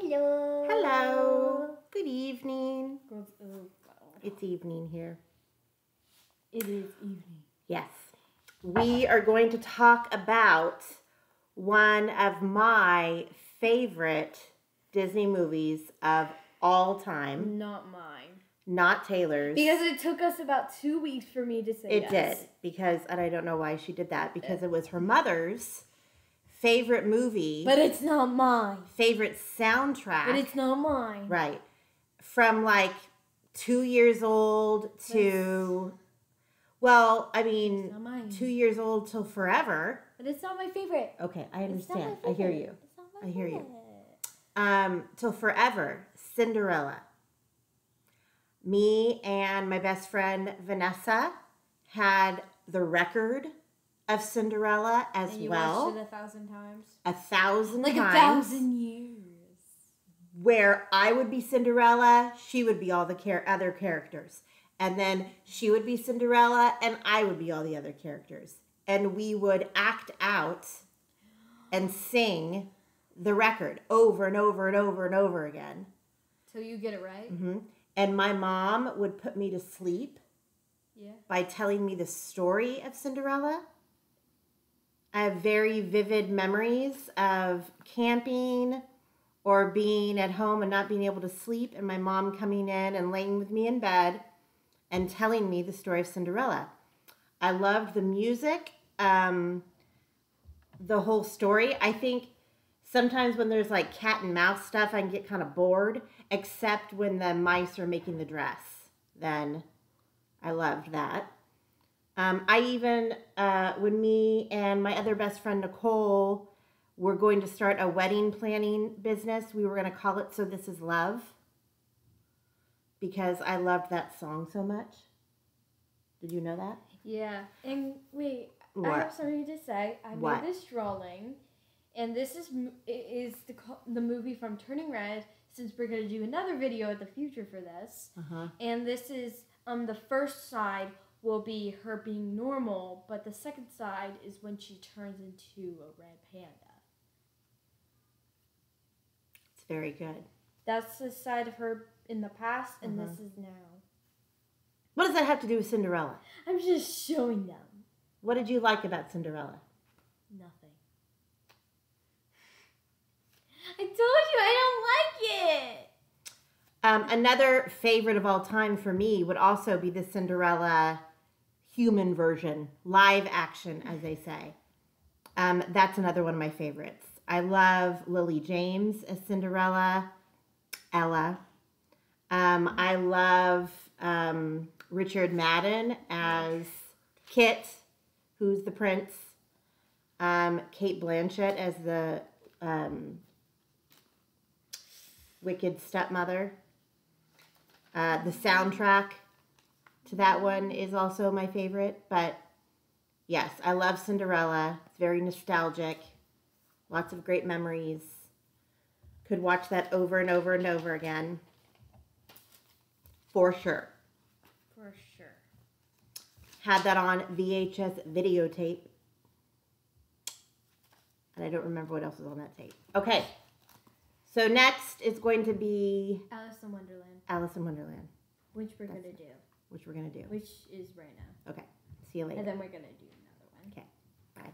Hello. Hello. Good evening. It's evening here. It is evening. Yes. We are going to talk about one of my favorite Disney movies of all time, Not mine. not Taylor's. Because it took us about two weeks for me to say It yes. did because, and I don't know why she did that because it was her mother's favorite movie, But it's not mine. favorite soundtrack. But it's not mine. right from like two years old to, well, I mean, two years old till forever. But it's not my favorite. Okay, I It's not my understand. I hear you. It's not my I hear you. Um, till forever, Cinderella. Me and my best friend Vanessa had the record of Cinderella as And you well. watched it a thousand times? a thousand Like times. a thousand years. where I would be Cinderella, she would be all the char- other characters. And then she would be Cinderella, and I would be all the other characters. And we would act out and sing the record over and over and over and over again. Till you get it right? hmm And my mom would put me to sleep Yeah. by telling me the story of Cinderella. I have very vivid memories of camping or being at home and not being able to sleep, and my mom coming in and laying with me in bed and telling me the story of Cinderella. I loved the music, um, the whole story. I think sometimes when there's like cat and mouse stuff, I can get kind of bored, except when the mice are making the dress. Then I loved that. Um, I even, uh, when me and my other best friend Nicole were going to start a wedding planning business, we were going to call it So This Is Love because I loved that song so much. Did you know that? Yeah. And wait, I have something to say. I What? made this drawing, and this is is the the movie from Turning Red. Since we're gonna do another video at the future for this, Uh huh. and this is um the first side will be her being normal, but the second side is when she turns into a red panda. It's very good. That's the side of her in the past, and Uh-huh. this is now. What does that have to do with Cinderella? I'm just showing them What did you like about Cinderella? nothing. I told you I don't like it. Um, another favorite of all time for me would also be the Cinderella human version, live action, as they say. Um, that's another one of my favorites. I love Lily James as Cinderella, Ella. Um, I love um, Richard Madden as Kit, who's the prince. Um, Cate Blanchett as the um, wicked stepmother. Uh, the soundtrack to that one is also my favorite. But yes, I love Cinderella. It's very nostalgic. Lots of great memories. Could watch that over and over and over again. For sure. For sure. Had that on VHS videotape. And I don't remember what else was on that tape. Okay. So next is going to be Alice in Wonderland. Alice in Wonderland. Which we're That's gonna do. Which we're gonna do. Which is right now. Okay. See you later. And then we're gonna do another one. Okay. Bye.